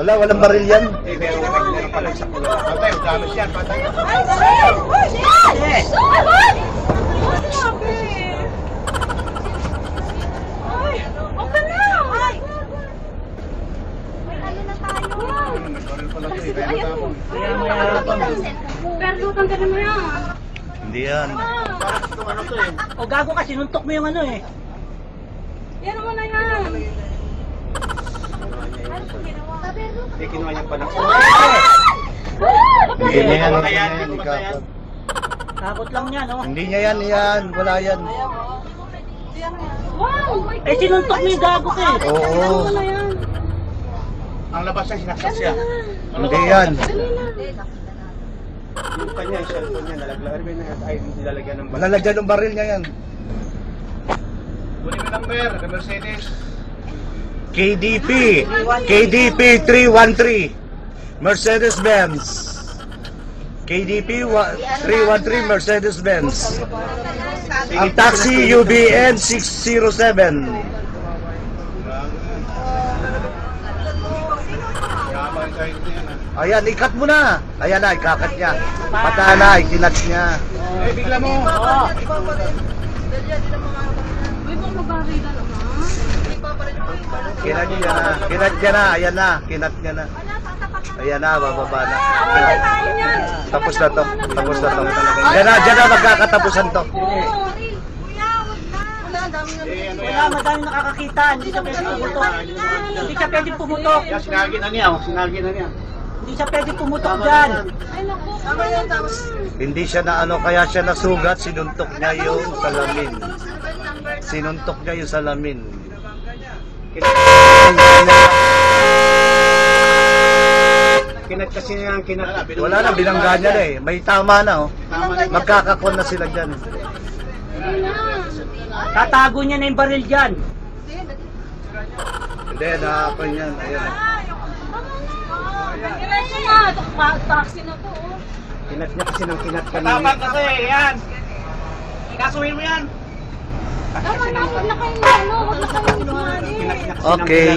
Wala, walang baril yan. Eh, meron meron pala sa kulo. Patay, ugamis yan, patay. Yes! Nagbaril pala ito, eh, kaya matapang. Pero tanggalin mo yan. Hindi yan. Parang itong ano to eh. O gago ka, sinuntok mo yung ano eh. Yan mo na yan. Hindi, kinuha niya pala. Hindi niya yan. Hindi yan, niya yan. Takot lang yan, oh. Hindi niya yan, yan. Wala yan. Wow! Eh, sinuntok mo yung gago ka eh. Oo. Ang labas niya, sinaksak siya. Hindi yan. Yung kanya, yung cellphone niya, yun? Ay, nilalagyan ng bala. Malalagyan ng baril niya yan. Number, the Mercedes. KDP. KDP 313. Mercedes-Benz. KDP wa- 313 Mercedes-Benz. Ang taxi UBN 607. Yaman kayo ito yan ah. Ayan, ikat mo na. Ayan na, ikakat niya. Pata na, ikinat niya. Eh, bigla mo. Oo. Kinat niya na. Kinat niya na. Ayan na, kinat niya na. Ayan na, bababa na. Tapos na to. Tapos na to. Diyan na, diyan na magkakatapusan to. Wala, madami nakakakita. Hindi siya pwede pumutok. Hindi siya pwede pumutok. Sinagi na niya. oh, Sinagi na niya. Hindi siya pwede pumutok dyan. Hindi siya na ano, kaya siya nasugat, sinuntok niya yung salamin. Sinuntok niya yung salamin. Kinat kasi niya ang kinat. Wala na, binangga niya na eh. May tama na oh. Tama na. Magkakakon na sila dyan. Tatago niya na yung baril dyan. Hindi, nakakon yan. Ayan. Diretso na. Ta- Taxi na to. oh. Kinat niya kasi ng kinat kanina. Tapang kasi, yan. Kasuhin mo yan. Tama na, huwag na kayong ano, huwag na kayong Okay.